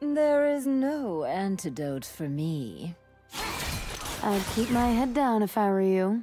There is no antidote for me. I'd keep my head down if I were you.